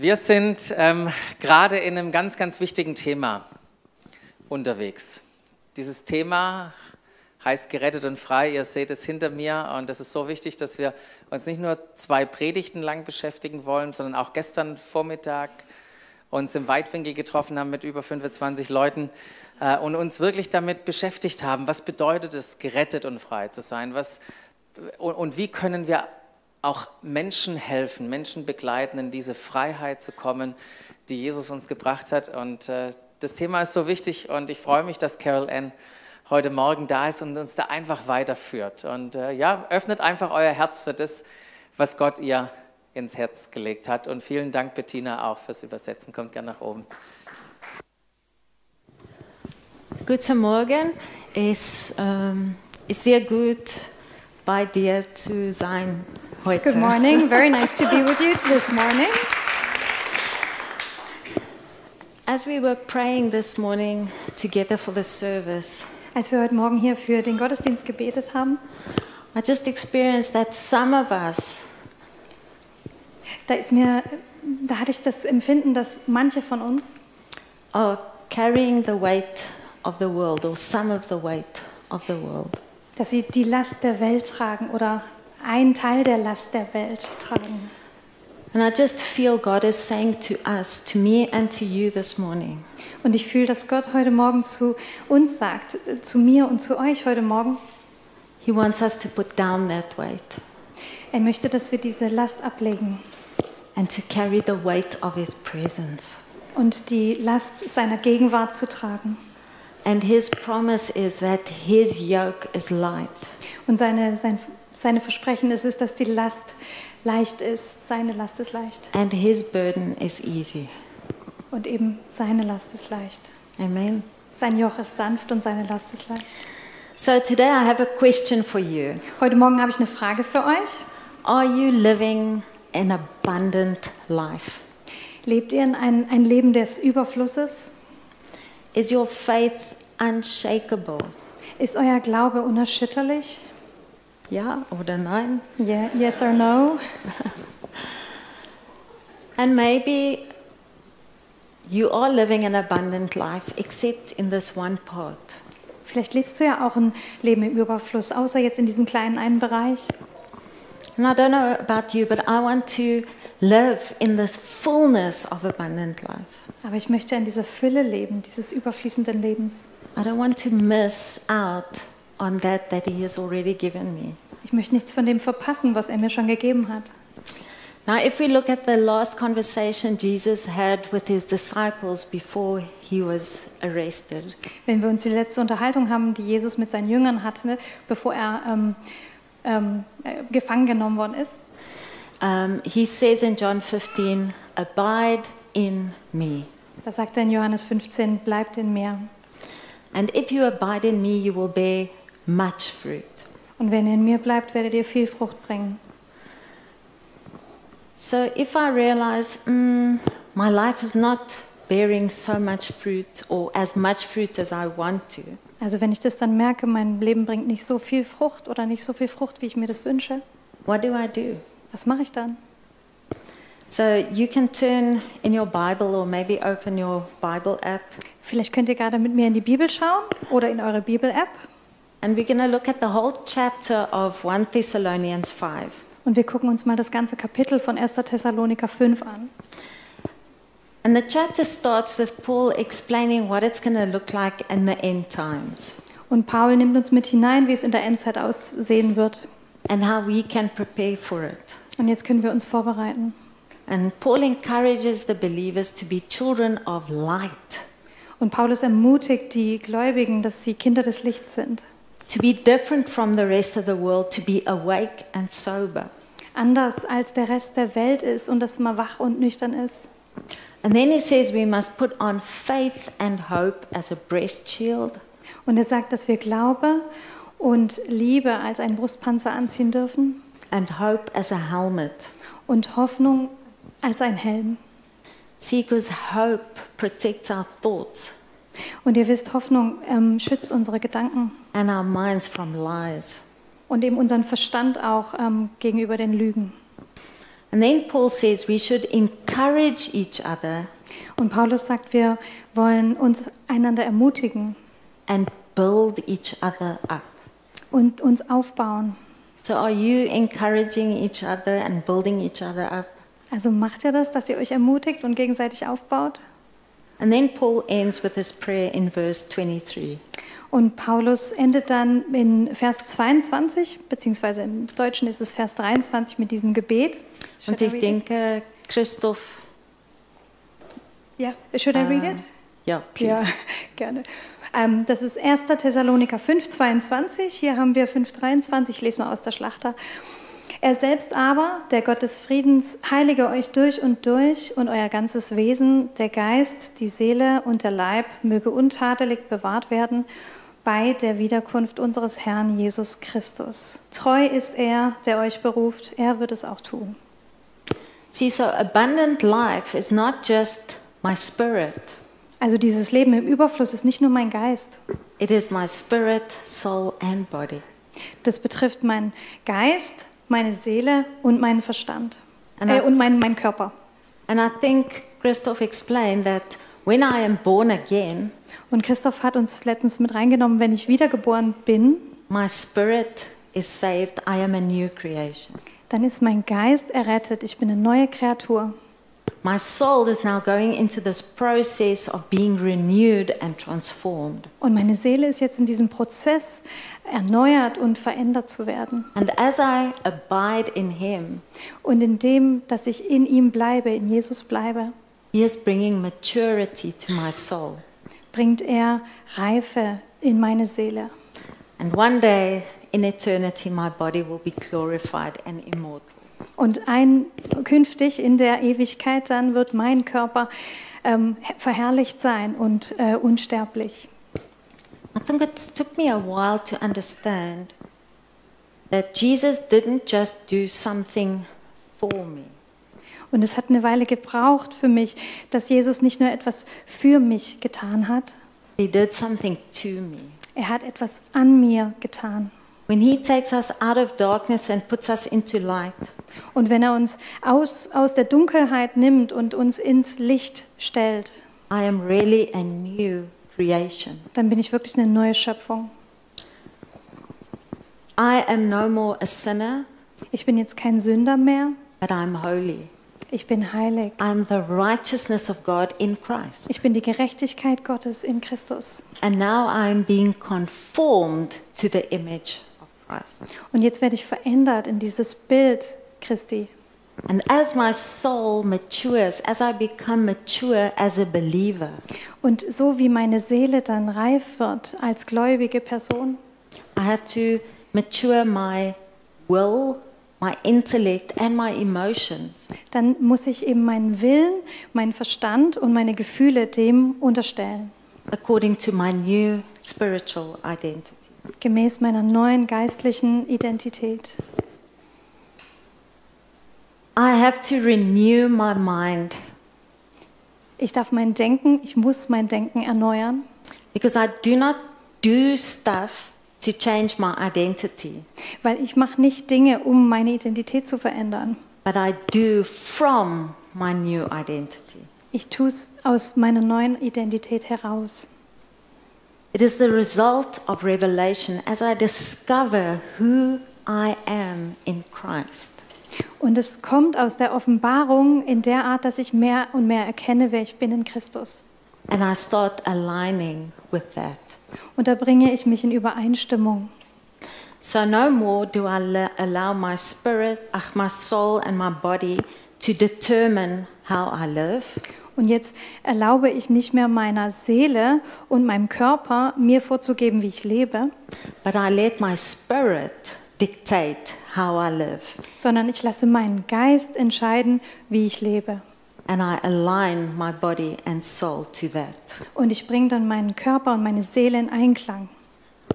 Wir sind ähm, gerade in einem ganz, ganz wichtigen Thema unterwegs. Dieses Thema heißt gerettet und frei. Ihr seht es hinter mir und es ist so wichtig, dass wir uns nicht nur zwei Predigten lang beschäftigen wollen, sondern auch gestern Vormittag uns im Weitwinkel getroffen haben mit über 25 Leuten äh, und uns wirklich damit beschäftigt haben, was bedeutet es, gerettet und frei zu sein, was, und, und wie können wir auch Menschen helfen, Menschen begleiten, in diese Freiheit zu kommen, die Jesus uns gebracht hat. Und äh, das Thema ist so wichtig und ich freue mich, dass Carol Ann heute Morgen da ist und uns da einfach weiterführt. Und äh, ja, öffnet einfach euer Herz für das, was Gott ihr ins Herz gelegt hat. Und vielen Dank, Bettina, auch fürs Übersetzen. Kommt gerne nach oben. Guten Morgen. Es ähm, ist sehr gut, bei dir zu sein heute. Good morning. Very nice to be with you this morning. As we were praying this morning together for the service, Als wir heute Morgen hier für den Gottesdienst gebetet haben, I just experienced that some of us da ist mir, da hatte ich das Empfinden, dass manche von uns are carrying the weight of the world or some of the weight of the world. dass sie die Last der Welt tragen oder einen Teil der Last der Welt tragen. And I just feel God is saying to us, to me and to you this morning, Und ich fühle, dass Gott heute Morgen zu uns sagt, zu mir und zu euch heute Morgen, He wants us to put down that weight er möchte, dass wir diese Last ablegen and to carry the weight of His presence. und die Last seiner Gegenwart zu tragen. And His promise is that His yoke is light. Und seine, sein, seine Versprechen ist es, dass die Last leicht ist, seine Last ist leicht. and his burden is easy. Und eben seine Last ist leicht. Amen. Sein Joch ist sanft und seine Last ist leicht. So today I have a question for you. Heute Morgen habe ich eine Frage für euch. Are you living an abundant life? Lebt ihr in ein, ein Leben des Überflusses? Is your faith unshakable? Ist euer Glaube unerschütterlich? Ja oder nein? Yeah, yes or no? And maybe you are living an abundant life except in this one part. Vielleicht lebst du ja auch ein Leben im Überfluss, außer jetzt in diesem kleinen einen Bereich. And I don't know about you, but I want to live in this fullness of abundant life. Aber ich möchte in dieser Fülle leben, dieses überfließenden Lebens. I don't want to miss out on that that he has already given me. Ich möchte nichts von dem verpassen, was er mir schon gegeben hat. Now, if we look at the last conversation Jesus had with his disciples before he was arrested, Wenn wir uns die letzte Unterhaltung haben, die Jesus mit seinen Jüngern hatte, bevor er ähm, ähm, äh, gefangen genommen worden ist, um, he says in John 15, Abide in me. da sagt er in Johannes 15, bleibt in mir. And if you abide in me, you will bear much fruit. Und wenn ihr in mir bleibt, werdet ihr viel Frucht bringen. So if I realize mm, my life is not bearing so much fruit or as much fruit as I want to, Also wenn ich das dann merke, mein Leben bringt nicht so viel Frucht oder nicht so viel Frucht, wie ich mir das wünsche, what do I do? was mache ich dann? So you can turn in your Bible or maybe open your Bible app Vielleicht könnt ihr gerade mit mir in die Bibel schauen oder in eure Bibel-App. And we're going to look at the whole chapter of 1 Thessalonians 5. Und wir gucken uns mal das ganze Kapitel von 1. Thessaloniker 5 an. And the chapter starts with Paul explaining what it's going to look like in the end times Und Paul nimmt uns mit hinein, wie es in der Endzeit aussehen wird. and how we can prepare for it. Und jetzt können wir uns vorbereiten. And Paul encourages the believers to be children of light, Und Paulus ermutigt die Gläubigen, dass sie Kinder des Lichts sind. To be different from the rest of the world, to be awake and sober. Anders als der Rest der Welt ist und dass man wach und nüchtern ist. And then he says we must put on faith and hope as a breast shield, Und er sagt, dass wir Glaube und Liebe als einen Brustpanzer anziehen dürfen and hope as a helmet. und Hoffnung als ein Helm. See, because hope protects our thoughts Und ihr wisst, Hoffnung ähm, schützt unsere Gedanken and our minds from lies. und eben unseren Verstand auch ähm, gegenüber den Lügen. And then Paul says we should encourage each other Und Paulus sagt, wir wollen uns einander ermutigen and build each other up. und uns aufbauen. So, are you encouraging each other and building each other up? Also macht ihr das, dass ihr euch ermutigt und gegenseitig aufbaut? And then Paul ends with his prayer in verse 23. Und Paulus endet dann in Vers 22, beziehungsweise im Deutschen ist es Vers 23 mit diesem Gebet. Und Should I ich denke, Christoph, Ja, should I read it? ja, please. Ja, gerne. Ähm, das ist 1. Thessaloniker 5, 22. Hier haben wir 5, 23. Ich lese mal aus der Schlachter. Er selbst aber, der Gott des Friedens, heilige euch durch und durch und euer ganzes Wesen, der Geist, die Seele und der Leib möge untadelig bewahrt werden bei der Wiederkunft unseres Herrn Jesus Christus. Treu ist er, der euch beruft, er wird es auch tun. See, so abundant life is not just my spirit, Also dieses Leben im Überfluss ist nicht nur mein Geist, it is my spirit, soul, and body. Das betrifft meinen Geist, meine Seele und meinen Verstand. And Äh, I- und meinen, meinen Körper. And I think Christoph explained that when I am born again, Und Christoph hat uns letztens mit reingenommen, wenn ich wiedergeboren bin, my spirit is saved, I am a new creation. dann ist mein Geist errettet. Ich bin eine neue Kreatur. My soul is now going into this process of being renewed and transformed. Und meine Seele ist jetzt in diesem Prozess, erneuert und verändert zu werden. And as I abide in Him, Und in dem, dass ich in ihm bleibe, in Jesus bleibe, He is bringing maturity to my soul. bringt er Reife in meine Seele. And one day in eternity, my body will be glorified and immortal. Und ein, künftig in der Ewigkeit dann wird mein Körper ähm, verherrlicht sein und äh, unsterblich. I think it took me a while to understand that Jesus didn't just do something for me, Und es hat eine Weile gebraucht für mich, dass Jesus nicht nur etwas für mich getan hat, He did something to me. er hat etwas an mir getan. When He takes us out of darkness and puts us into light, Und wenn er uns aus, aus der Dunkelheit nimmt und uns ins Licht stellt, I am really a new creation. dann bin ich wirklich eine neue Schöpfung. I am no more a sinner, Ich bin jetzt kein Sünder mehr, but I'm holy. ich bin heilig. I'm the righteousness of God in Christ. Ich bin die Gerechtigkeit Gottes in Christus. And now I'm being conformed to the image Christ. Und jetzt werde ich verändert in dieses Bild Christi. And as my soul matures, as I become mature as a believer, Und so wie meine Seele dann reif wird als gläubige Person, I have to mature my will, my intellect, and my emotions dann muss ich eben meinen Willen, meinen Verstand und meine Gefühle dem unterstellen, according to my new spiritual identity. Gemäß meiner neuen geistlichen Identität. I have to renew my mind Ich darf mein Denken, ich muss mein Denken erneuern, because I do not do stuff to change my identity, weil ich mache nicht Dinge, um meine Identität zu verändern. but I do from my new identity. Ich tue es aus meiner neuen Identität heraus. It is the result of revelation as I discover who I am in Christ. Und es kommt aus der Offenbarung in der Art, dass ich mehr und mehr erkenne, wer ich bin in Christus. And I start aligning with that. Und da bringe ich mich in Übereinstimmung. So no more do I allow my spirit, ach, my soul, and my body to determine how I live, Und jetzt erlaube ich nicht mehr meiner Seele und meinem Körper, mir vorzugeben, wie ich lebe, but I let my spirit dictate how I live. sondern ich lasse meinen Geist entscheiden, wie ich lebe. And I align my body and soul to that. Und ich bringe dann meinen Körper und meine Seele in Einklang.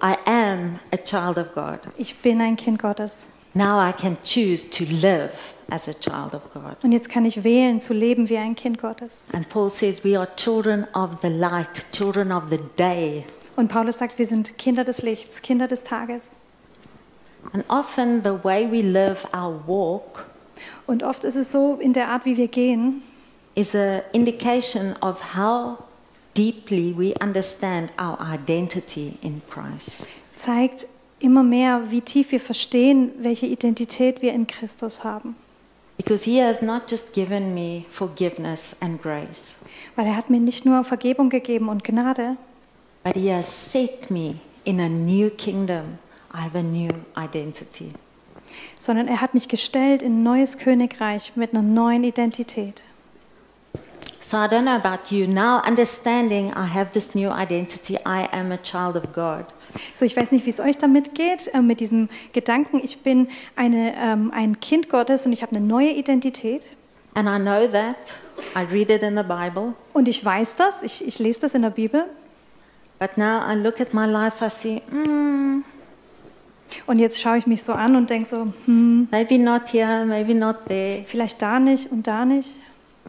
I am a child of God. Ich bin ein Kind Gottes. Now I can choose to live as a child of God. Und jetzt kann ich wählen, zu leben wie ein Kind Gottes. And Paul says we are children of the light, children of the day. Und Paulus sagt, wir sind Kinder des Lichts, Kinder des Tages. And often the way we live our walk Und oft ist es so in der Art, wie wir gehen, is a indication of how deeply we understand our identity in Christ. zeigt immer mehr, wie tief wir verstehen, welche Identität wir in Christus haben. Because he has not just given me forgiveness and grace, Weil er hat mir nicht nur Vergebung gegeben und Gnade, but he has set me in a new kingdom. I have a new identity. sondern er hat mich gestellt in ein neues Königreich mit einer neuen Identität. So I don't know about you. Now, understanding I have this new identity, I am a child of God. So, ich weiß nicht, wie es euch damit geht, äh, mit diesem Gedanken, ich bin eine, ähm, ein Kind Gottes und ich habe eine neue Identität. And I know that. I read it in the Bible. Und ich weiß das, ich, ich lese das in der Bibel. But now I look at my life, I see, mm, Und jetzt schaue ich mich so an und denke so, hm, maybe not here, maybe not there. vielleicht da nicht und da nicht.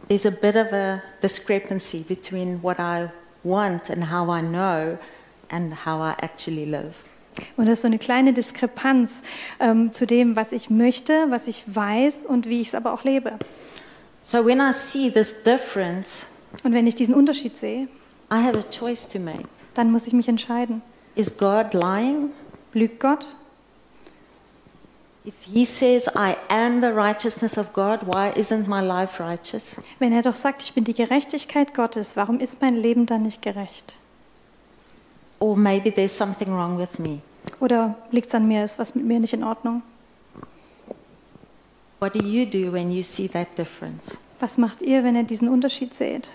There's a bit of a discrepancy between what I want and how I know and how I actually live. Und das ist so eine kleine Diskrepanz ähm, zu dem, was ich möchte, was ich weiß und wie ich es aber auch lebe. So when I see this difference, Und wenn ich diesen Unterschied sehe, I have a choice to make. dann muss ich mich entscheiden. Is God lying? Lügt Gott? If He says I am the righteousness of God, why isn't my life righteous? Wenn er doch sagt, ich bin die Gerechtigkeit Gottes, warum ist mein Leben dann nicht gerecht? Or maybe there's something wrong with me. Oder liegt es an mir, ist was mit mir nicht in Ordnung? What do you do when you see that difference? Was macht ihr, wenn ihr diesen Unterschied seht?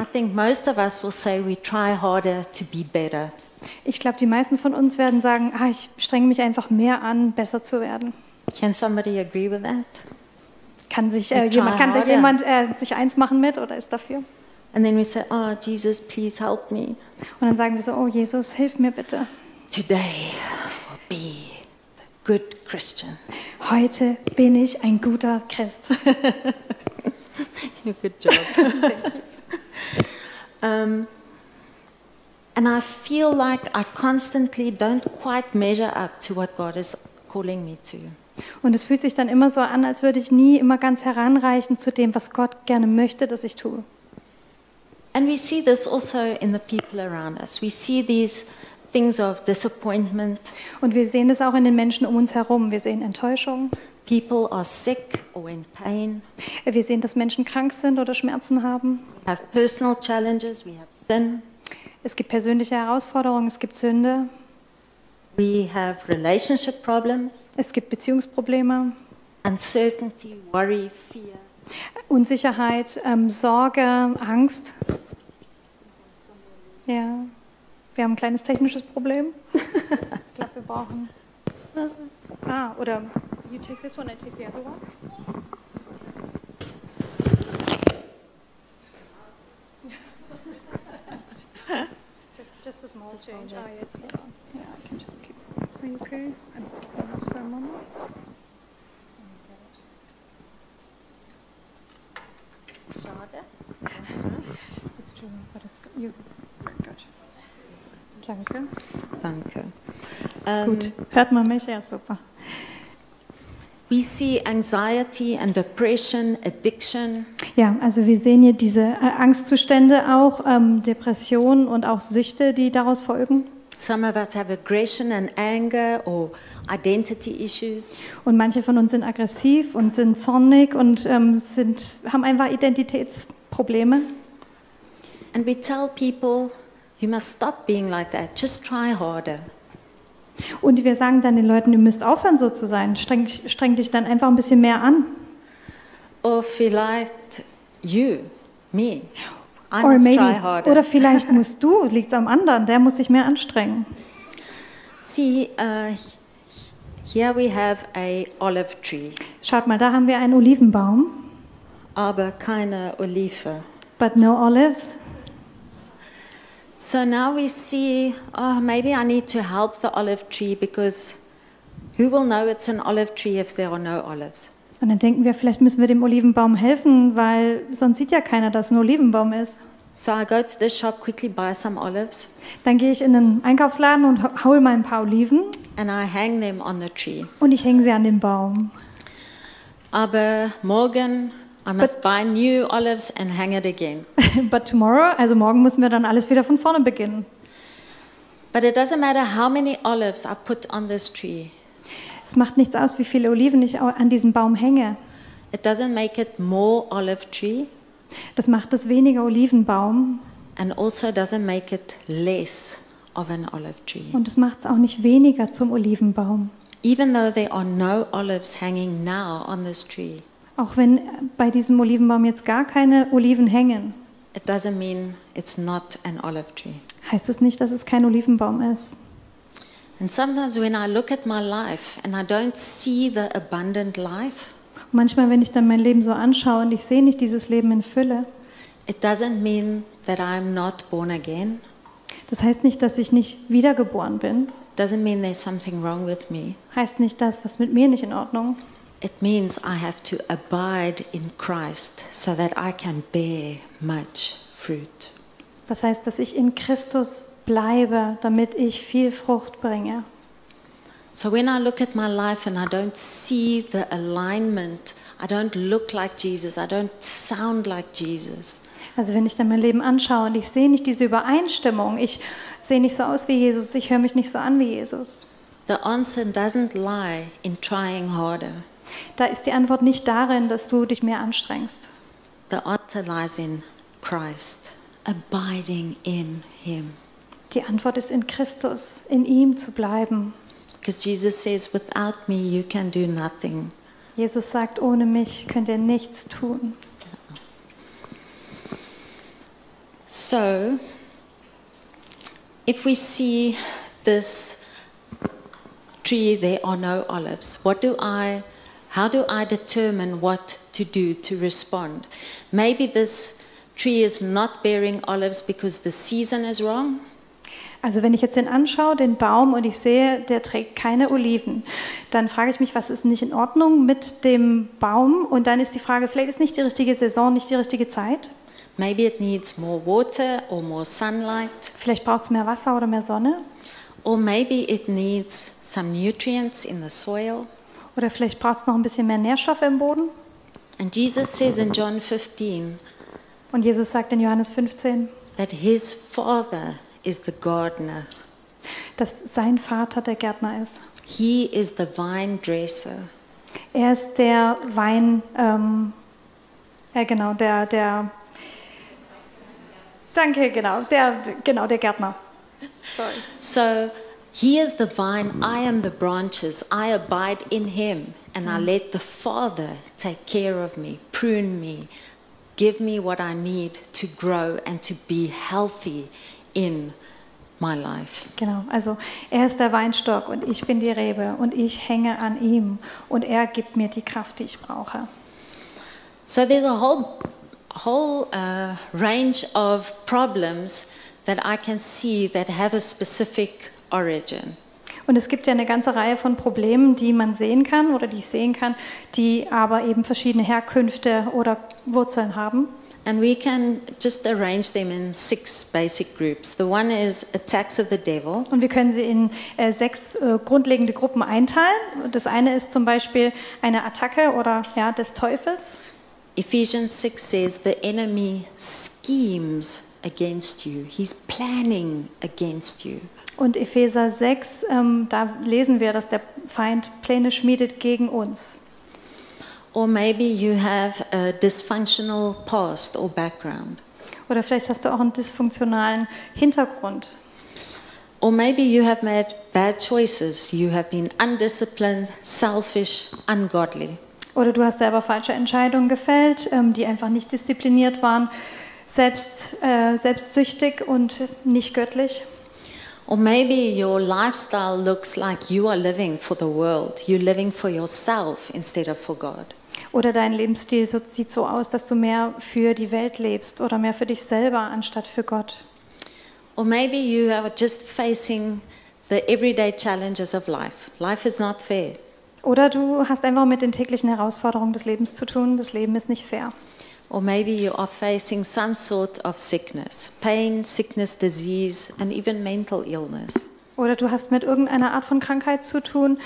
I think most of us will say we try harder to be better. Ich glaube, die meisten von uns werden sagen, ah, ich strenge mich einfach mehr an, besser zu werden. Can somebody agree with that? Kann sich äh, jemand, kann da jemand äh, sich eins machen mit oder ist dafür? And then we say, Oh, Jesus, please help me. Und dann sagen wir so, oh Jesus, hilf mir bitte. Today will be good Christian. Heute bin ich ein guter Christ. Good job. um, and I feel like I constantly don't quite measure up to what God is calling me to. Und es fühlt sich dann immer so an, als würde ich nie immer ganz heranreichen zu dem, was Gott gerne möchte, dass ich tue. And we see this also in the people around us. We see these things of disappointment. Und wir sehen es auch in den Menschen um uns herum. Wir sehen Enttäuschung. People are sick or in pain. Wir sehen, dass Menschen krank sind oder Schmerzen haben. We have personal challenges. We have sin. Es gibt persönliche Herausforderungen, es gibt Sünde, We have relationship problems, es gibt Beziehungsprobleme, uncertainty, worry, fear. Unsicherheit, ähm, Sorge, Angst. Ja, wir haben ein kleines technisches Problem. ich glaube, wir brauchen. Ah, oder you take this one, I take the other one. Small change. Ah, jetzt hold on. Yeah, I can just keep. Are you okay? I'm keeping this for a moment. Schade. It's true, but it's good. You, good. Danke. Danke. Um, Gut, hört man mich? Ja, super. We see anxiety and depression, addiction, Ja, also wir sehen hier diese äh, Angstzustände auch, ähm, Depressionen und auch Süchte, die daraus folgen. Some of us have aggression and anger or identity issues. Und manche von uns sind aggressiv und sind zornig und ähm, sind, haben einfach Identitätsprobleme. And we tell people, you must stop being like that, just try harder. Und wir sagen dann den Leuten, ihr müsst aufhören so zu sein, streng, streng dich dann einfach ein bisschen mehr an. Or vielleicht you, me, I Or must maybe- try harder. Oder vielleicht musst du, liegt am anderen, der muss sich mehr anstrengen. See, uh, here we have a olive tree, Schaut mal, da haben wir einen Olivenbaum, aber keine Olive. but no olives. So now we see, oh, maybe I need to help the olive tree because who will know it's an olive tree if there are no olives? Und dann denken wir, vielleicht müssen wir dem Olivenbaum helfen, weil sonst sieht ja keiner, dass ein Olivenbaum ist. So I go to the shop, quickly buy some olives, Dann gehe ich in den Einkaufsladen und ho- hole mal ein paar Oliven and I hang them on the tree. und ich hänge sie an den Baum. Aber morgen I must buy new olives and hang it again. But tomorrow, also morgen müssen wir dann alles wieder von vorne beginnen. But it doesn't matter how many olives I put on this tree. Es macht nichts aus, wie viele Oliven ich an diesem Baum hänge. It doesn't make it more olive tree Das macht es weniger Olivenbaum and also doesn't make it less of an olive tree. und es macht es auch nicht weniger zum Olivenbaum. Even though there are no olives hanging now on this tree, Auch wenn bei diesem Olivenbaum jetzt gar keine Oliven hängen, it doesn't mean it's not an olive tree. heißt es nicht, dass es kein Olivenbaum ist. And sometimes when I look at my life and I don't see the abundant life, Manchmal, wenn ich dann mein Leben so anschaue und ich sehe nicht dieses Leben in Fülle, it doesn't mean that I'm not born again. das heißt nicht, dass ich nicht wiedergeboren bin, Doesn't mean there's something wrong with me. heißt nicht das, was mit mir nicht in Ordnung. It means I have to abide in Christ so that I can bear much fruit. Das heißt, dass ich in Christus bleibe, damit ich viel Frucht bringe. So when I look at my life and I don't see the alignment, I don't look like Jesus, I don't sound like Jesus, Also wenn ich dann mein Leben anschaue und ich sehe nicht diese Übereinstimmung, ich sehe nicht so aus wie Jesus, ich höre mich nicht so an wie Jesus, the answer doesn't lie in trying harder. Da ist die Antwort nicht darin, dass du dich mehr anstrengst. The answer lies in Christ, abiding in Him. Die Antwort ist in Christus, in ihm zu bleiben. Because Jesus says, without me, you can do nothing. Jesus sagt, ohne mich könnt ihr nichts tun. So, if we see this tree, there are no olives. What do I, how do I determine what to do to respond? Maybe this tree is not bearing olives because the season is wrong. Also wenn ich jetzt den anschaue, den Baum, und ich sehe, der trägt keine Oliven, dann frage ich mich, was ist nicht in Ordnung mit dem Baum? Und dann ist die Frage, vielleicht ist nicht die richtige Saison, nicht die richtige Zeit. Maybe it needs more water or more sunlight, Vielleicht braucht es mehr Wasser oder mehr Sonne. or maybe it needs some nutrients in the soil. Oder vielleicht braucht es noch ein bisschen mehr Nährstoffe im Boden. And Jesus says in John 15 Und Jesus sagt in Johannes 15, that his Father is the gardener. dass sein Vater der Gärtner ist. He is the vine dresser. Er ist der Wein, ähm, ja genau, der, der, danke, genau, der, genau, der Gärtner. Sorry. So he is the vine, I am the branches. I abide in him, and I let the Father take care of me, prune me, give me what I need to grow and to be healthy in my life. Genau, also er ist der Weinstock und ich bin die Rebe und ich hänge an ihm und er gibt mir die Kraft, die ich brauche. So there's a whole, whole uh, range of problems that I can see that have a specific origin. Und es gibt ja eine ganze Reihe von Problemen, die man sehen kann oder die ich sehen kann, die aber eben verschiedene Herkünfte oder Wurzeln haben. And we can just arrange them in six basic groups. The one is attacks of the devil. Und wir können sie in äh, sechs äh, grundlegende Gruppen einteilen. Das eine ist zum Beispiel eine Attacke oder ja, des Teufels. Ephesians 6 says the enemy schemes against you, he's planning against you. Und Epheser 6, ähm, da lesen wir, dass der Feind Pläne schmiedet gegen uns. Or maybe you have a dysfunctional past or background. Oder vielleicht hast du auch einen dysfunktionalen Hintergrund. Or maybe you have made bad choices. You have been undisciplined, selfish, ungodly. Oder du hast selber falsche Entscheidungen gefällt, ähm, die einfach nicht diszipliniert waren, selbst, äh, selbstsüchtig und nicht göttlich. Or maybe your lifestyle looks like you are living for the world. You're living for yourself instead of for God. Oder dein Lebensstil sieht so aus, dass du mehr für die Welt lebst oder mehr für dich selber anstatt für Gott. Or maybe you are just facing the everyday challenges of life. Life is not fair. Oder du hast einfach mit den täglichen Herausforderungen des Lebens zu tun. Das Leben ist nicht fair. Or maybe you are facing some sort of sickness pain, sickness, disease, and even mental illness. Oder du hast mit irgendeiner Art von Krankheit zu tun,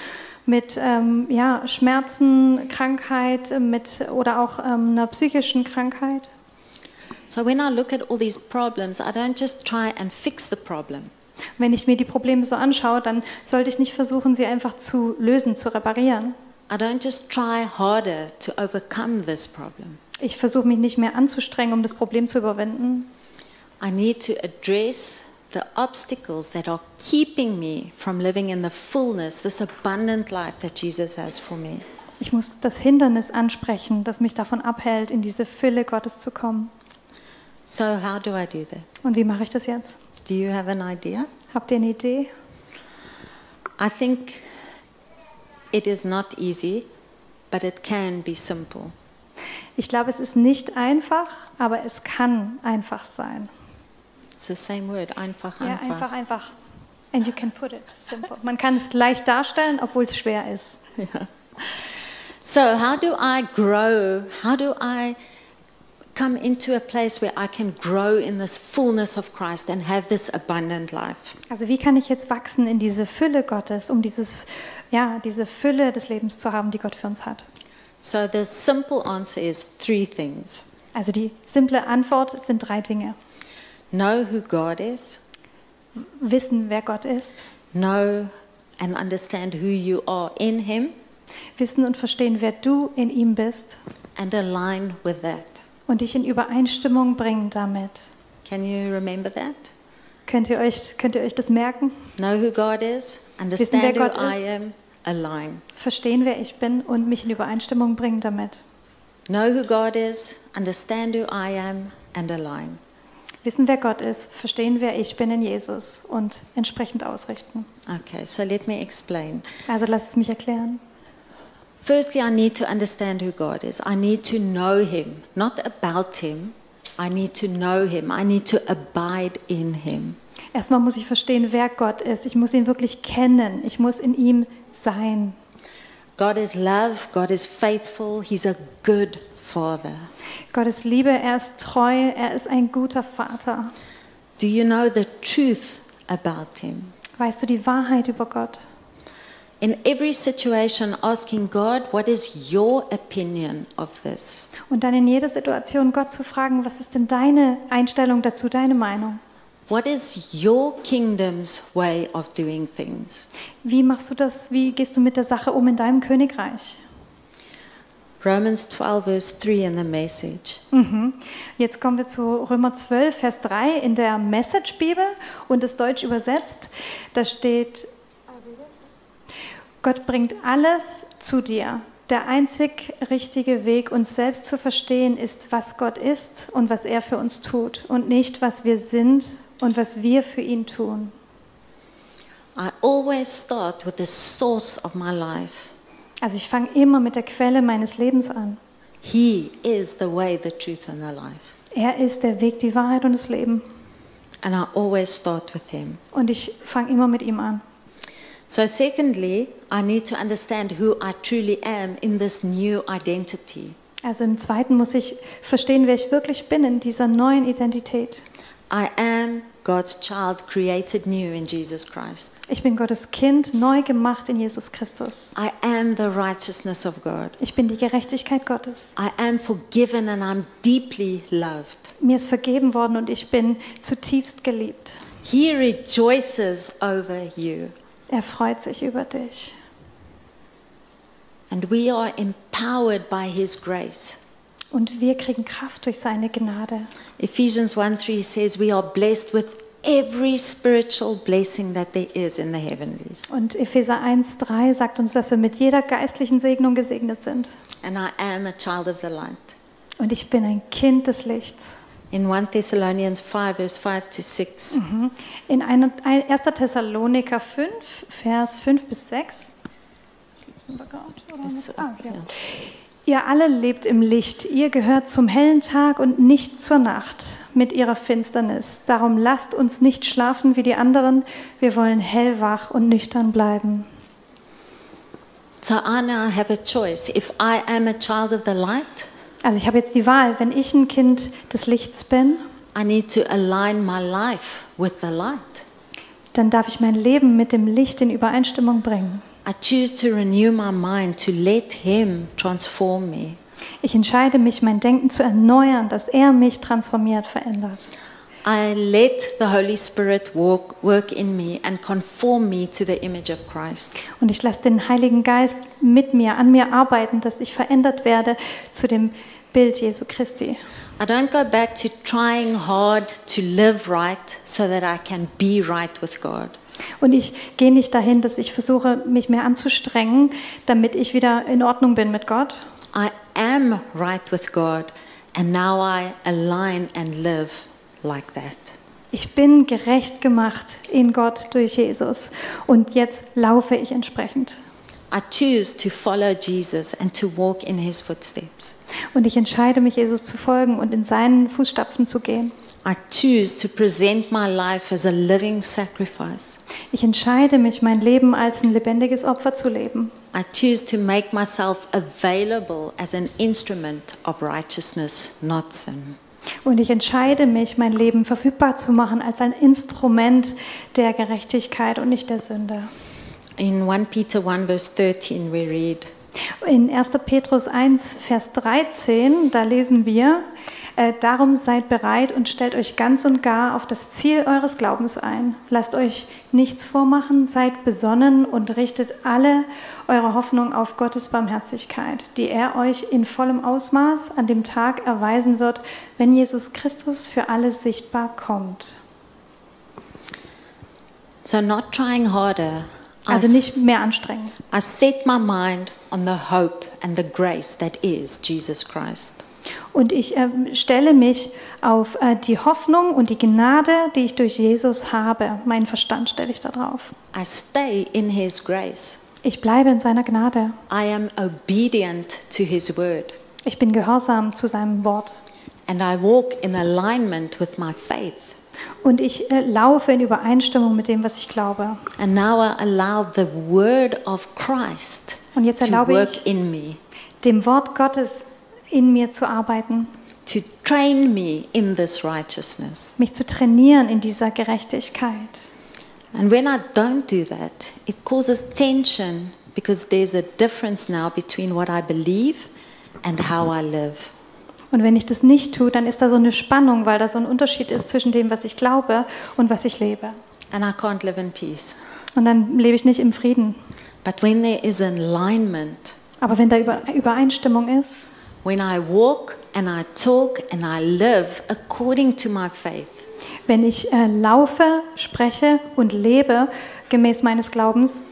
mit ähm, ja, Schmerzen, Krankheit, mit oder auch ähm, einer psychischen Krankheit. So when I look at all these problems, I don't just try and fix the problem. Wenn ich mir die Probleme so anschaue, dann sollte ich nicht versuchen, sie einfach zu lösen, zu reparieren. I don't just try harder to overcome this problem. Ich versuche mich nicht mehr anzustrengen, um das Problem zu überwinden. I need to address the obstacles that are keeping me from living in the fullness, this abundant life that Jesus has for me. Ich muss das Hindernis ansprechen, das mich davon abhält, in diese Fülle Gottes zu kommen. So, how do I do that? Und wie mache ich das jetzt? Do you have an idea? Habt ihr eine Idee? I think it is not easy, but it can be simple. Ich glaube, es ist nicht einfach, aber es kann einfach sein. It's the same word, einfach, Ja, einfach. einfach, einfach. And you can put it simple. Man kann es leicht darstellen, obwohl es schwer ist. So, how do I grow? How do I come into a place where I can grow in this fullness of Christ and have this abundant life? Also wie kann ich jetzt wachsen in diese Fülle Gottes, um dieses, ja, diese Fülle des Lebens zu haben, die Gott für uns hat? So, the simple answer is three things Also die simple Antwort sind drei Dinge. know who God is, Wissen, wer Gott ist, know and understand who you are in Him, wissen und verstehen, wer du in ihm bist and align with that. und dich in Übereinstimmung bringen damit. Can you remember that? Könnt ihr euch, könnt ihr euch das merken? Know who God is, wer understand who Gott I ist. am, align. Verstehen, wer ich bin und mich in Übereinstimmung bringen damit. Know who God is, understand who I am, and align. Wissen, wer Gott ist, verstehen, wer ich bin in Jesus und entsprechend ausrichten. Okay, so let me explain. Also lass es mich erklären. Firstly, I need to understand who God is. I need to know Him, not about Him. I need to know Him. I need to abide in Him. Erstmal muss ich verstehen, wer Gott ist. Ich muss ihn wirklich kennen. Ich muss in ihm sein. God is love, God is faithful, He's a good Father. Gott ist Liebe, er ist treu, er ist ein guter Vater. Do you know the truth about Him? Weißt du die Wahrheit über Gott? In every situation, asking God, what is your opinion of this? Und dann in jeder Situation Gott zu fragen, was ist denn deine Einstellung dazu, deine Meinung? What is your kingdom's way of doing things? Wie machst du das? Wie gehst du mit der Sache um in deinem Königreich? Romans 12, verse 3 in the message. Mhm. Jetzt kommen wir zu Römer 12, Vers 3 in der Message-Bibel und das Deutsch übersetzt. Da steht, Gott bringt alles zu dir. Der einzig richtige Weg, uns selbst zu verstehen, ist, was Gott ist und was er für uns tut und nicht, was wir sind und was wir für ihn tun. I always start with the source of my life. Also ich fange immer mit der Quelle meines Lebens an. He is the way, the truth, and the life. Er ist der Weg, die Wahrheit und das Leben. And I always start with Him. Und ich fange immer mit ihm an. So, secondly, I need to understand who I truly am in this new identity. Also im zweiten muss ich verstehen, wer ich wirklich bin in dieser neuen Identität. I am God's child, created new in Jesus Christ. Ich bin Gottes Kind, neu gemacht in Jesus Christus. I am the righteousness of God. Ich bin die Gerechtigkeit Gottes. I am forgiven and I'm deeply loved. Mir ist vergeben worden und ich bin zutiefst geliebt. He rejoices over you. Er freut sich über dich. And we are empowered by His grace. Und wir kriegen Kraft durch seine Gnade. Ephesians 1 3 says, We are blessed with every spiritual blessing that there is in the heavenlies. Und Epheser 1,3 sagt uns, dass wir mit jeder geistlichen Segnung gesegnet sind. And I am a child of the light. Und ich bin ein Kind des Lichts. In 1 Thessalonians 5, verse 5 to 6, Mhm. In einer- ein- 1. Thessaloniker 5, Vers 5 bis 6. Schließen wir gerade, oder Ist, nicht? Ah, ja. Ihr alle lebt im Licht, ihr gehört zum hellen Tag und nicht zur Nacht mit ihrer Finsternis. Darum lasst uns nicht schlafen wie die anderen, wir wollen hellwach und nüchtern bleiben. so I now have a choice. If I am a child of the light, Also ich habe jetzt die Wahl, wenn ich ein Kind des Lichts bin, I need to align my life with the light. dann darf ich mein Leben mit dem Licht in Übereinstimmung bringen. I choose to renew my mind to let Him transform me. Ich entscheide mich, mein Denken zu erneuern, dass er mich transformiert, verändert. I let the Holy Spirit walk, work in me and conform me to the image of Christ. Und ich lasse den Heiligen Geist mit mir, an mir arbeiten, dass ich verändert werde zu dem Bild Jesu Christi. I don't go back to trying hard to live right so that I can be right with God. Und ich gehe nicht dahin, dass ich versuche, mich mehr anzustrengen, damit ich wieder in Ordnung bin mit Gott. I am right with God, and now I align and live like that. Ich bin gerecht gemacht in Gott durch Jesus und jetzt laufe ich entsprechend. I choose to follow Jesus and to walk in his footsteps. Und ich entscheide mich, Jesus zu folgen und in seinen Fußstapfen zu gehen. I choose to present my life as a living sacrifice. Ich entscheide mich, mein Leben als ein lebendiges Opfer zu leben. I choose to make myself available as an instrument of righteousness, not sin. Und ich entscheide mich, mein Leben verfügbar zu machen als ein Instrument der Gerechtigkeit und nicht der Sünde. In 1 Peter 1, verse 13, we read, In 1. Petrus 1, Vers 13, da lesen wir, äh, darum seid bereit und stellt euch ganz und gar auf das Ziel eures Glaubens ein. Lasst euch nichts vormachen, seid besonnen und richtet alle eure Hoffnung auf Gottes Barmherzigkeit, die er euch in vollem Ausmaß an dem Tag erweisen wird, wenn Jesus Christus für alle sichtbar kommt. So, not trying harder. Also nicht mehr anstrengen. I set my mind on the hope and the grace that is Jesus Christ. Und ich ähm, stelle mich auf äh, die Hoffnung und die Gnade, die ich durch Jesus habe. Meinen Verstand stelle ich da drauf. I stay in His grace. Ich bleibe in seiner Gnade. I am obedient to His word. Ich bin gehorsam zu seinem Wort. And I walk in alignment with my faith. Und ich äh, laufe in Übereinstimmung mit dem, was ich glaube. And now I allow the word of Christ Und jetzt to erlaube work ich, in me, dem Wort Gottes in mir zu arbeiten, to train me in this righteousness. mich zu trainieren in dieser Gerechtigkeit. And when I don't do that, it causes tension because there's a difference now between what I believe and how I live. Und wenn ich das nicht tue, dann ist da so eine Spannung, weil da so ein Unterschied ist zwischen dem, was ich glaube und was ich lebe. And I can't live in peace. Und dann lebe ich nicht im Frieden. But when there is alignment, Aber wenn da Über Übereinstimmung ist, when I walk and I talk and I live according to my faith, wenn ich äh, laufe, spreche und lebe gemäß meines Glaubens,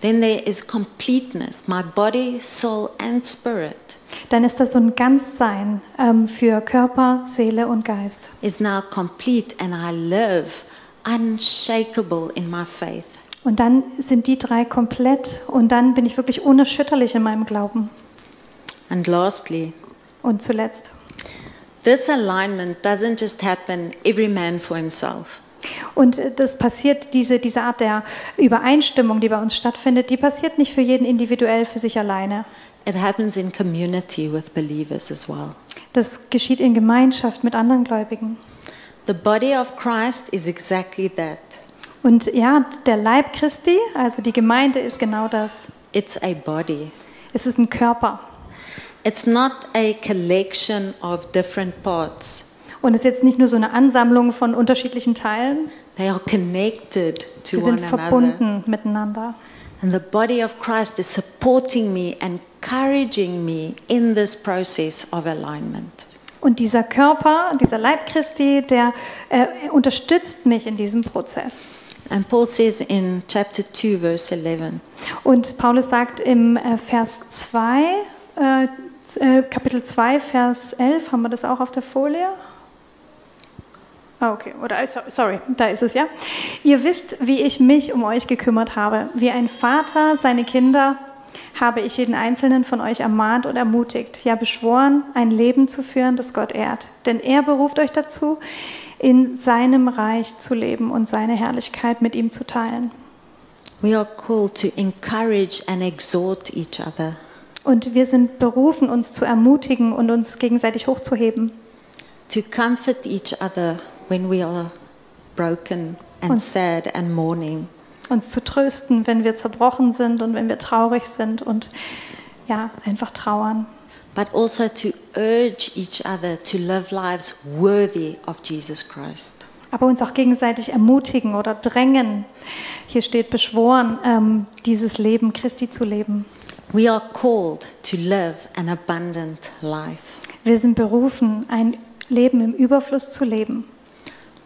then there is completeness, my body, soul, and spirit dann ist das so ein Ganzsein ähm, für Körper, Seele und Geist. is now complete and I live unshakable in my faith. Und dann sind die drei komplett und dann bin ich wirklich unerschütterlich in meinem Glauben. And lastly, Und zuletzt, this alignment doesn't just happen every man for himself. und äh, das passiert, diese, diese Art der Übereinstimmung, die bei uns stattfindet, die passiert nicht für jeden individuell, für sich alleine. It happens in community with believers as well. Das geschieht in Gemeinschaft mit anderen Gläubigen. The body of Christ is exactly that. Und ja, der Leib Christi, also die Gemeinde, ist genau das. It's a body. Es ist ein Körper. It's not a collection of different parts. Und es ist jetzt nicht nur so eine Ansammlung von unterschiedlichen Teilen, They are connected sie to sind one another. verbunden miteinander. And the body of Christ is supporting me, encouraging me in this process of alignment. Und dieser Körper, dieser Leib Christi, der äh, unterstützt mich in diesem Prozess. And Paul says in chapter 2, verse 11, Und Paulus sagt im äh, Vers 2, äh, äh, Kapitel 2, Vers 11, haben wir das auch auf der Folie? Ah, okay, oder äh, so- sorry, da ist es ja. Ihr wisst, wie ich mich um euch gekümmert habe. Wie ein Vater seine Kinder habe ich jeden einzelnen von euch ermahnt und ermutigt, ja beschworen, ein Leben zu führen, das Gott ehrt. Denn er beruft euch dazu, in seinem Reich zu leben und seine Herrlichkeit mit ihm zu teilen. we are called to encourage and exhort each other, Und wir sind berufen, uns zu ermutigen und uns gegenseitig hochzuheben to comfort each other when we are broken and Und- sad and mourning, uns zu trösten, wenn wir zerbrochen sind und wenn wir traurig sind und ja, einfach trauern. but also to urge each other to live lives worthy of Jesus Christ. Aber uns auch gegenseitig ermutigen oder drängen. Hier steht beschworen, ähm, dieses Leben Christi zu leben. We are called to live an abundant life, Wir sind berufen, ein Leben im Überfluss zu leben.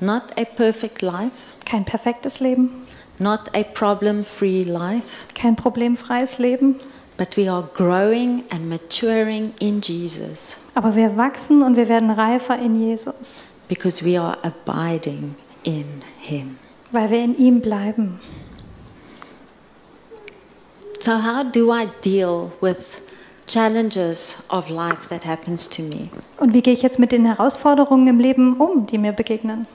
not a perfect life, Kein perfektes Leben, not a problem free life, kein problemfreies Leben, but we are growing and maturing in Jesus. Aber wir wachsen und wir werden reifer in Jesus, because we are abiding in Him. weil wir in ihm bleiben. So, how do I deal with challenges of life that happens to me? Und wie gehe ich jetzt mit den Herausforderungen im Leben um, die mir begegnen?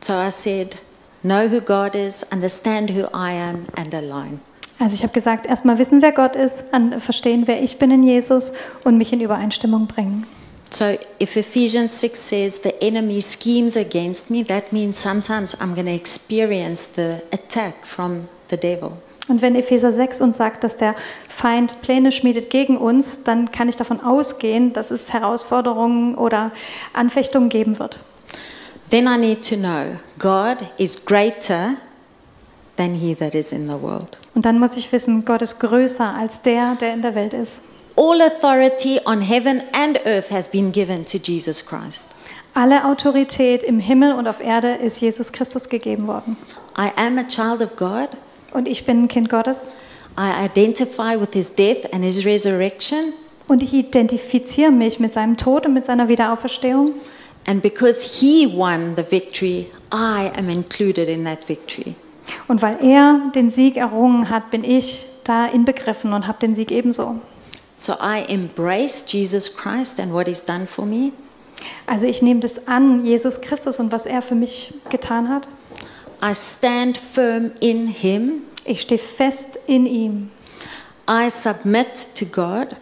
So I said, know who God is, understand who I am, and align. Also ich habe gesagt, erstmal wissen, wer Gott ist, verstehen, wer ich bin in Jesus und mich in Übereinstimmung bringen. So if Ephesians 6 says the enemy schemes against me, that means sometimes I'm going to experience the attack from the devil. Und wenn Epheser 6 uns sagt, dass der Feind Pläne schmiedet gegen uns, dann kann ich davon ausgehen, dass es Herausforderungen oder Anfechtungen geben wird. Then I need to know God is greater than he that is in the world. Und dann muss ich wissen, Gott ist größer als der, der in der Welt ist. All authority on heaven and earth has been given to Jesus Christ. Alle Autorität im Himmel und auf Erde ist Jesus Christus gegeben worden. I am a child of God. Und ich bin ein Kind Gottes I identify with his death and his resurrection. und ich identifiziere mich mit seinem Tod und mit seiner Wiederauferstehung. And because he won the victory, I am included in that victory. Und weil er den Sieg errungen hat, bin ich da inbegriffen und habe den Sieg ebenso. So I embrace Jesus Christ and what he's done for me. Also ich nehme das an, Jesus Christus und was er für mich getan hat. I stand firm in him. Ich stehe fest in ihm. I submit to God.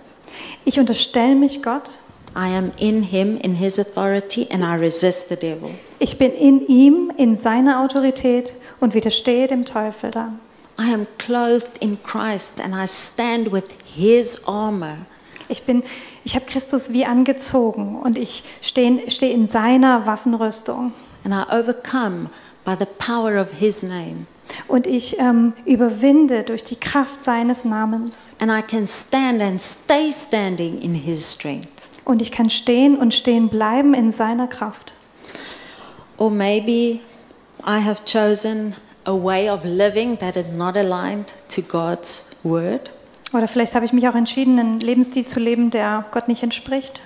Ich unterstelle mich Gott. I am in him, in his authority, and I resist the devil. Ich bin in ihm, in seiner Autorität und widerstehe dem Teufel da. I am clothed in Christ and I stand with his armor. Ich bin, ich habe Christus wie angezogen und ich stehe stehe in seiner Waffenrüstung. And I overcome by the power of his name. Und ich ähm, überwinde durch die Kraft seines Namens. And I can stand and stay standing in his strength. Und ich kann stehen und stehen bleiben in seiner Kraft. Or maybe I have chosen a way of living that is not aligned to God's word. Oder vielleicht habe ich mich auch entschieden, einen Lebensstil zu leben, der Gott nicht entspricht.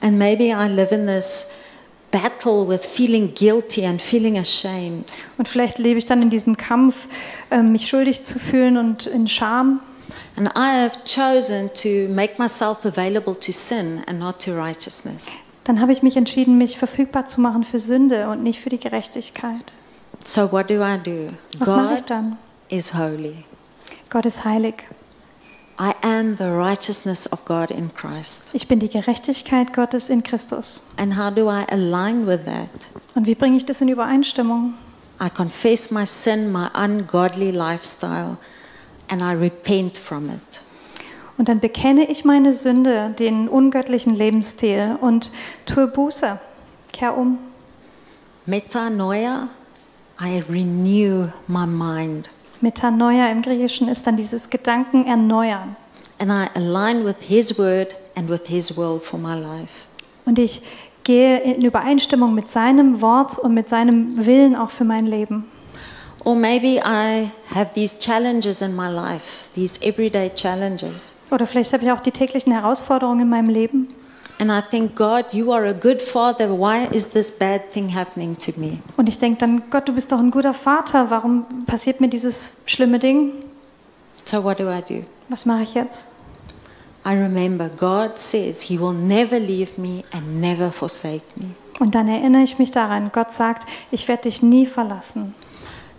And maybe I live in this battle with feeling guilty and feeling ashamed. Und vielleicht lebe ich dann in diesem Kampf, ähm, mich schuldig zu fühlen und in Scham. And I have chosen to make myself available to sin and not to righteousness. Dann habe ich mich entschieden, mich verfügbar zu machen für Sünde und nicht für die Gerechtigkeit. So what do I do? Was mache ich God dann? is holy. Gott ist heilig. I am the righteousness of God in Christ. Ich bin die Gerechtigkeit Gottes in Christus. And how do I align with that? Und wie bringe ich das in Übereinstimmung? I confess my sin, my ungodly lifestyle, and I repent from it. Und dann bekenne ich meine Sünde, den ungöttlichen Lebensstil und tue Buße. Kehr um. Metanoia, I renew my mind Metanoia im Griechischen ist dann dieses Gedanken erneuern. and I align with His word and with His will for my life. Und ich gehe in Übereinstimmung mit seinem Wort und mit seinem Willen auch für mein Leben. Or maybe I have these challenges in my life, these everyday challenges. Oder vielleicht habe ich auch die täglichen Herausforderungen in meinem Leben. And I think, God, you are a good father. Why is this bad thing happening to me? Und ich denke dann, Gott, du bist doch ein guter Vater. Warum passiert mir dieses schlimme Ding? So, what do I do? Was mache ich jetzt? I remember God says He will never leave me and never forsake me. Und dann erinnere ich mich daran, Gott sagt, ich werde dich nie verlassen.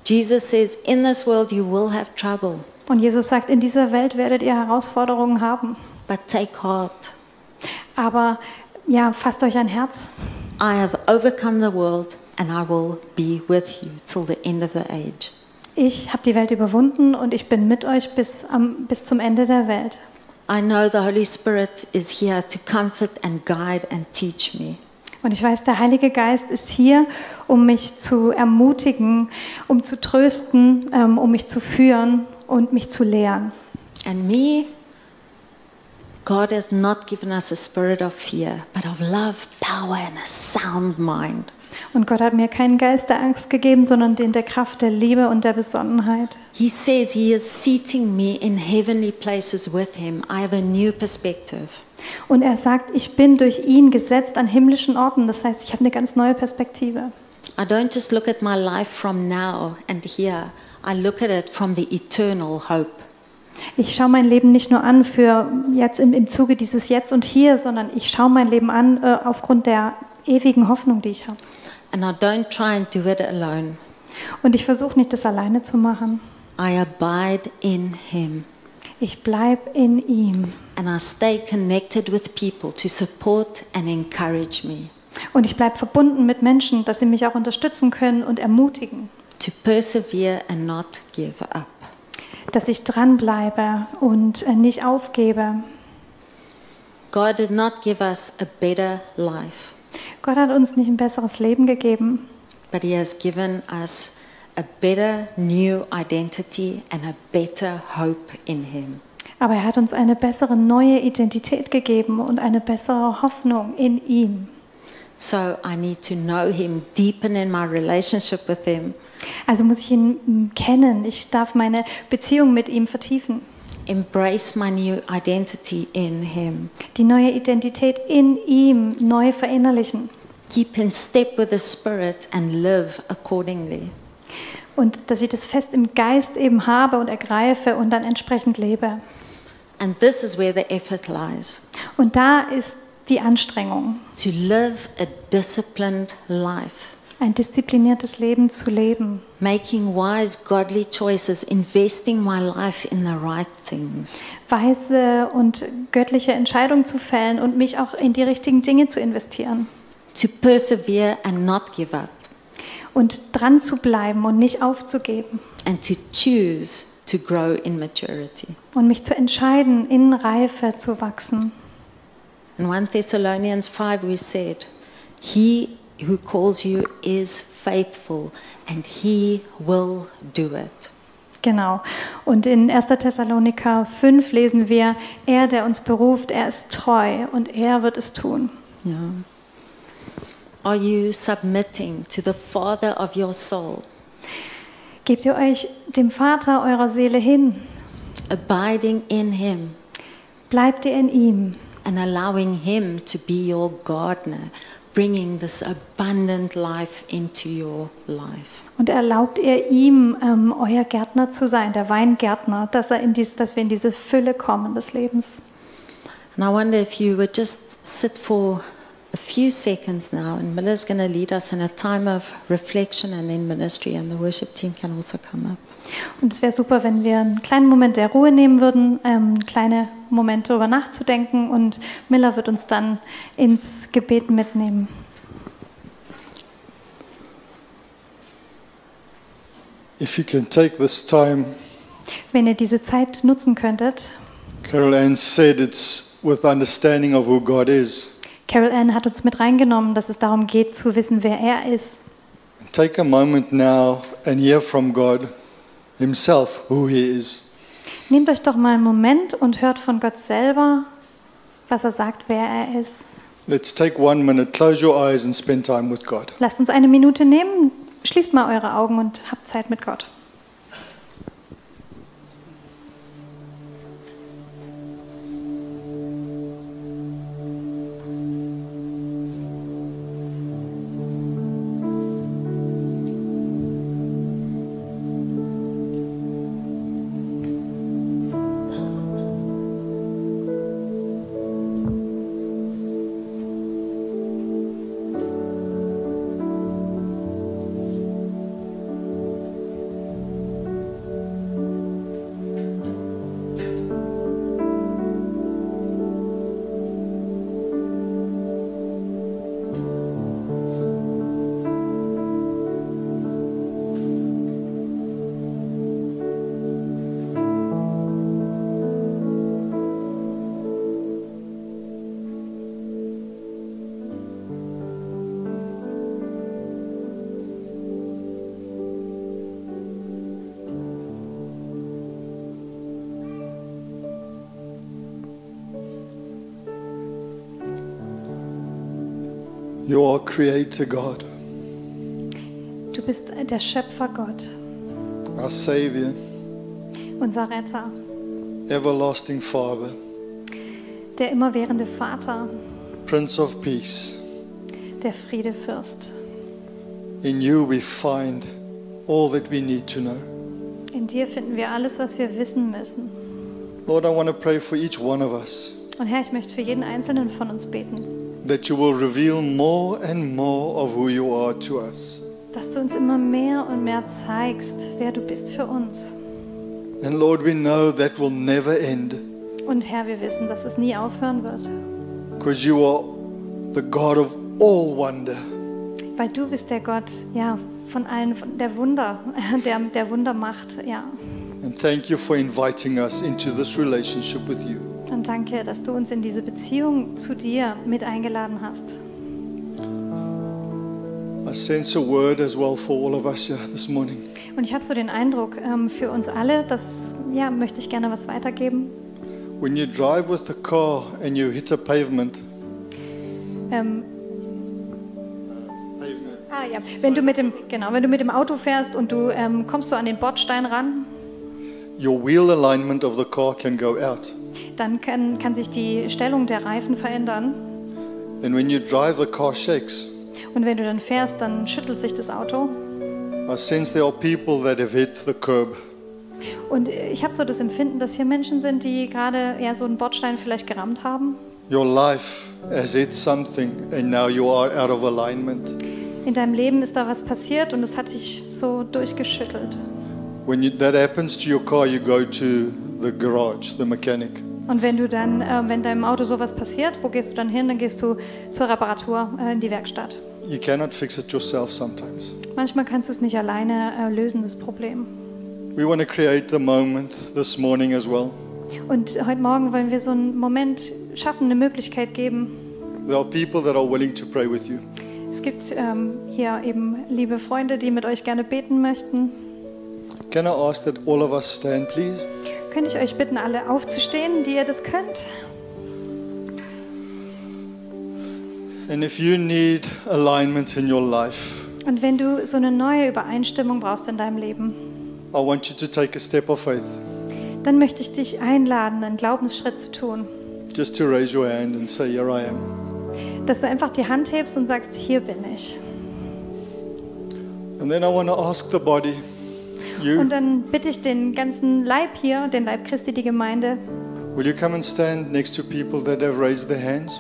Jesus says, In this world you will have trouble, Und Jesus sagt, in dieser Welt werdet ihr Herausforderungen haben. but take heart. Aber ja, fasst euch ein Herz. I have overcome the world and I will be with you till the end of the age. ich habe die Welt überwunden und ich bin mit euch bis, am, bis zum Ende der Welt. I know the Holy Spirit is here to comfort and guide and teach me. Und ich weiß, der Heilige Geist ist hier, um mich zu ermutigen, um zu trösten, ähm, um mich zu führen und mich zu lehren. And me, God has not given us a spirit of fear, but of love, power, and a sound mind. Und Gott hat mir keinen Geist der Angst gegeben, sondern den der Kraft, der Liebe und der Besonnenheit. He says He is seating me in heavenly places with Him. I have a new perspective. Und er sagt, ich bin durch ihn gesetzt an himmlischen Orten. Das heißt, ich habe eine ganz neue Perspektive. I don't just look at my life from now and here, I look at it from the eternal hope. Ich schaue mein Leben nicht nur an für jetzt im, im Zuge dieses Jetzt und Hier, sondern ich schaue mein Leben an äh, aufgrund der ewigen Hoffnung, die ich habe. And I don't try and do it alone. Und ich versuche nicht, das alleine zu machen. I abide in Him. Ich bleibe in ihm. And I stay connected with people to support and encourage me, Und ich bleibe verbunden mit Menschen, dass sie mich auch unterstützen können und ermutigen. to persevere and not give up. Dass ich dranbleibe und äh, nicht aufgebe. God did not give us a better life, Gott hat uns nicht ein besseres Leben gegeben, but He has given us a better new identity and a better hope in Him. aber er hat uns eine bessere neue Identität gegeben und eine bessere Hoffnung in ihm. So I need to know Him, deepen in my relationship with Him, Also muss ich ihn mm, kennen. Ich darf meine Beziehung mit ihm vertiefen. embrace my new identity in Him, Die neue Identität in ihm neu verinnerlichen. keep in step with the Spirit and live accordingly. Und dass ich das fest im Geist eben habe und ergreife und dann entsprechend lebe. And this is where the effort lies Und da ist die Anstrengung, to live a disciplined life. Ein diszipliniertes Leben zu leben. making wise, godly choices, investing my life in the right things. Weise und göttliche Entscheidungen zu fällen und mich auch in die richtigen Dinge zu investieren. To persevere and not give up, Und dran zu bleiben und nicht aufzugeben. and to choose to grow in maturity. Und mich zu entscheiden, in Reife zu wachsen. In 1 Thessalonians 5, we said, He who calls you is faithful, and he will do it. Genau. Und in 1. Thessaloniker 5 lesen wir, er, der uns beruft, er ist treu und er wird es tun. Yeah. Are you submitting to the Father of your soul, Gebt ihr euch dem Vater eurer Seele hin? abiding in Him, Bleibt ihr in ihm? and allowing Him to be your gardener, bringing this abundant life into your life. Und erlaubt ihr ihm, ähm, euer Gärtner zu sein, der Weingärtner, dass, er in dies, dass wir in diese Fülle kommen des Lebens? And I wonder if you would just sit for a few seconds now, and Miller's going to lead us in a time of reflection and then ministry, and the worship team can also come up. Und es wäre super, wenn wir einen kleinen Moment der Ruhe nehmen würden, ähm, einen kleinen Moment darüber nachzudenken und Miller wird uns dann ins Gebet mitnehmen. If you can take this time, Wenn ihr diese Zeit nutzen könntet. Carol Ann said it's with understanding of who God is. Carol Ann hat uns mit reingenommen, dass es darum geht, zu wissen, wer er ist. Take a moment now and hear from God Himself who He is. Nehmt euch doch mal einen Moment und hört von Gott selber, was er sagt, wer er ist. Let's take one minute, close your eyes, and spend time with God. Lasst uns eine Minute nehmen, schließt mal eure Augen und habt Zeit mit Gott. You are Creator God, Du bist der Schöpfer Gott, our Savior, unser Retter, everlasting Father, der immerwährende Vater, Prince of Peace. der Friedefürst. In you we find all that we need to know. In dir finden wir alles, was wir wissen müssen. Lord, I want to pray for each one of us Und Herr, ich möchte für jeden einzelnen von uns beten, that you will reveal more and more of who you are to us. dass du uns immer mehr und mehr zeigst, wer du bist für uns. And Lord, we know that will never end Und Herr, wir wissen, dass es nie aufhören wird, because you are the God of all wonder. weil du bist der Gott, ja, von allen, von der Wunder, der, der Wunder macht, ja. And thank you for inviting us into this relationship with you. Und danke, dass du uns in diese Beziehung zu dir mit eingeladen hast. I sense a word as well for all of us here this morning. Und ich habe so den Eindruck ähm, für uns alle, das ja, möchte ich gerne was weitergeben. When you drive with the car and you hit a pavement, Ähm, ah ja, wenn du mit dem genau, wenn du mit dem Auto fährst und du ähm, kommst so an den Bordstein ran, your wheel alignment of the car can go out. Dann kann, kann sich die Stellung der Reifen verändern. And when you drive, the car shakes. Und wenn du dann fährst, dann schüttelt sich das Auto. I sense there are people that have hit the curb. Und ich habe so das Empfinden, dass hier Menschen sind, die gerade ja so einen Bordstein vielleicht gerammt haben. Your life has hit something and now you are out of alignment. In deinem Leben ist da was passiert und es hat dich so durchgeschüttelt. When you, that happens to your car, you go to the garage, the mechanic. Und wenn du dann, äh, wenn deinem Auto sowas passiert, wo gehst du dann hin? Dann gehst du zur Reparatur äh, in die Werkstatt. You cannot fix it yourself sometimes. Manchmal kannst du es nicht alleine äh, lösen, das Problem. We want to create the moment this morning as well. Und heute Morgen wollen wir so einen Moment schaffen, eine Möglichkeit geben. There are people that are willing to pray with you. Es gibt ähm, hier eben liebe Freunde, die mit euch gerne beten möchten. Can I ask that all of us stand, please? Könnte ich euch bitten, alle aufzustehen, die ihr das könnt? And if you need alignment in your life, Und wenn du so eine neue Übereinstimmung brauchst in deinem Leben, I want you to take a step of faith. dann möchte ich dich einladen, einen Glaubensschritt zu tun. Just to raise your hand and say, Here I am. Dass du einfach die Hand hebst und sagst, hier bin ich. And then I want to ask the body, you, Und dann bitte ich den ganzen Leib hier, den Leib Christi, die Gemeinde, will you come and stand next to people that have raised their hands?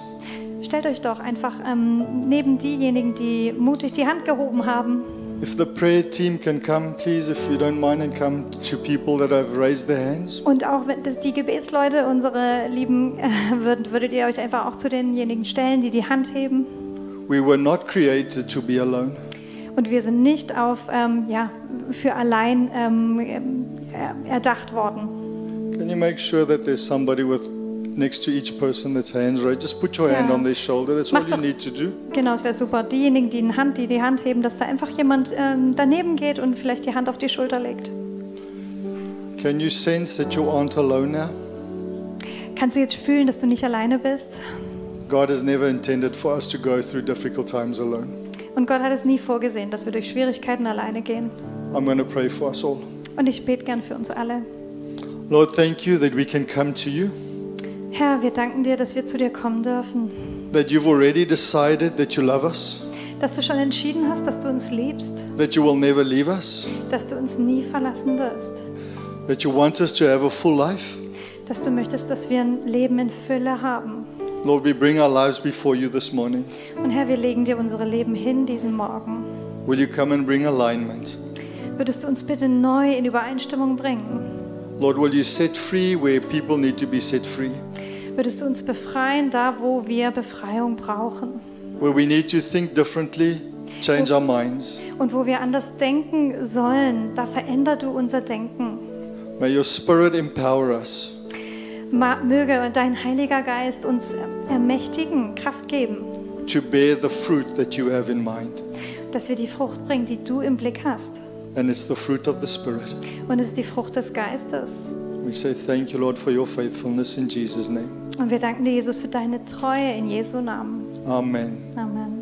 stellt euch doch einfach ähm, neben diejenigen, die mutig die Hand gehoben haben. If the prayer team can come, please, if you don't mind, and come to people that have raised their hands. Und auch wenn das die Gebetsleute, unsere Lieben, äh, würdet, würdet ihr euch einfach auch zu denjenigen stellen, die die Hand heben. We were not created to be alone. Und wir sind nicht auf, ähm, ja, für allein ähm, ähm, erdacht worden. Can you make sure that there's somebody with next to each person that's hands raised? Just put your hand Yeah. on their shoulder. That's all Mach you doch- need to do. Genau, es wäre super. Diejenigen, die, Hand, die die Hand heben, dass da einfach jemand ähm, daneben geht und vielleicht die Hand auf die Schulter legt. Can you sense that you aren't alone now? Kannst du jetzt fühlen, dass du nicht alleine bist? God has never intended for us to go through difficult times alone. Und Gott hat es nie vorgesehen, dass wir durch Schwierigkeiten alleine gehen. I'm going to pray for us all. Und ich bete gern für uns alle. Lord, thank you that we can come to you, Herr, wir danken dir, dass wir zu dir kommen dürfen. that you've already decided that you love us, Dass du schon entschieden hast, dass du uns liebst, that you will never leave us, dass du uns nie verlassen wirst, that you want us to have a full life. dass du möchtest, dass wir ein Leben in Fülle haben. Lord, we bring our lives before you this morning. Und Herr, wir legen dir unsere Leben hin diesen Morgen. Will you come and bring alignment? Würdest du uns bitte neu in Übereinstimmung bringen? Lord, will you set free where people need to be set free? Würdest du uns befreien, da wo wir Befreiung brauchen? Where we need to think differently, change our minds. Und wo wir anders denken sollen, da veränder du unser Denken. May your spirit empower us. Möge dein Heiliger Geist uns ermächtigen, Kraft geben, to bear the fruit that you have in mind. dass wir die Frucht bringen, die du im Blick hast. And it's the fruit of the Spirit. Und es ist die Frucht des Geistes. We say thank you, Lord, for your faithfulness in Jesus' name. Und wir danken dir, Jesus, für deine Treue in Jesu Namen. Amen. Amen.